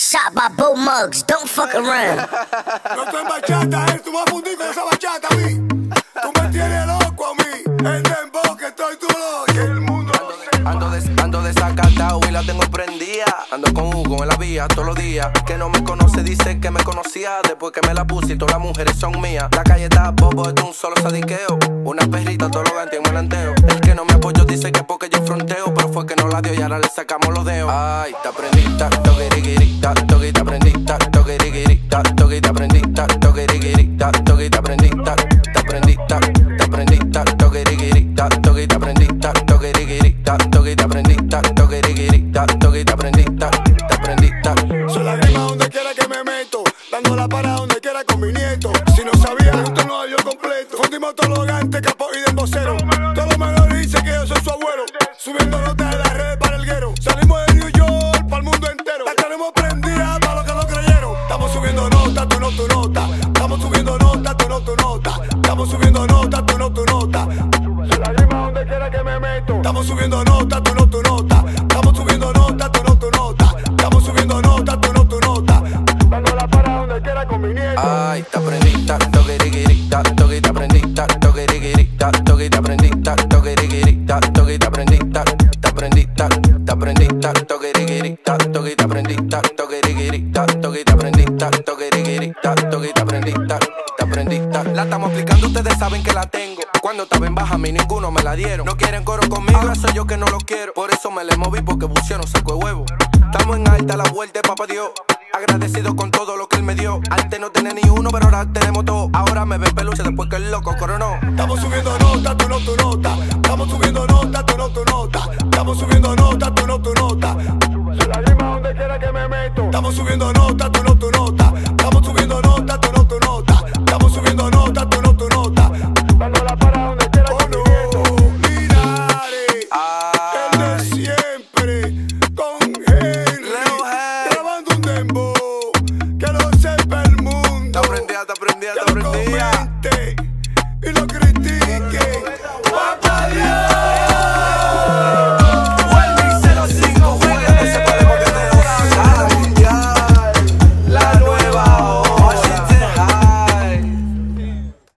Shot by Bo Mugs, don't fuck around. No estoy en bachata, eh. Tú vas a fundir con esa bachata a mí. Tú me tienes loco a mí. El dembow que estoy tú lo oyes. El mundo. Ando, de, ando desacatado y la tengo prendida. Ando con Hugo en la vía todos los días. Que no me conoce, dice que me conocía. Después que me la puse y todas las mujeres son mías. La calle está bobo, es de un solo sadiqueo. Una perrita, todo lo ganti en melanteo. El que no me apoyó dice que porque yo fronteo. Pero fue que no la dio y ahora le sacamos los dedos. Ay, te aprendista, toquiriguirita, toqui, te aprendista, toquiriguirita, toqui, te aprendista, toquiriguirita, toqui, te aprendista, te aprendista, te aprendista, toquiriguirita, toqui, te aprendista, toquiriguirita, toqui, te aprendista, toquiriguirita, toqui, te aprendista, te aprendista. Soy la grima donde quiera que me meto. Dando la para donde quiera con mi nieto. Si no sabía, esto no yo completo. Fundimos todos los gantes, capo y de vocero. Todo lo menor dice que yo soy su abuelo. Subiendo notas de las redes para el guero. Salimos Soy la grima donde quiera que me meto. Estamos subiendo nota, tú no tu nota. Estamos subiendo nota, tú no tu nota. Estamos subiendo nota, tú no tu nota. Dando la para donde quiera con mi nieto. Ay, te aprendista, toquiriguirita, toqui, te aprendista, toquiriguirita, toqui, te aprendista, toquiriguirita, toqui, te aprendista, te aprendista, te aprendista, toquiriguirita, toqui, te aprendista, toquiriguirita, toqui, te aprendista, toquiriguirita, toqui, te aprendista, te aprendista. La estamos aplicando, ustedes saben que la tengo. Cuando estaba en baja, a mí ninguno me la dieron. No quieren coro conmigo, soy yo que no lo quiero. Por eso me le moví porque bucearon saco de huevo. Estamos en alta, la vuelta, papá Dios. Agradecido con todo lo que él me dio. Antes no tenía ni uno, pero ahora tenemos todo. Ahora me ven peluche después que el loco coronó. Estamos subiendo nota, tú no tu nota. Estamos subiendo nota, tú no tu nota. Estamos subiendo nota, tú no tu nota. La grima donde quiera que me meto. Estamos subiendo nota, tú no tu nota. que lo sepa el mundo. Te aprendía, te aprendía, te aprendía. Y lo que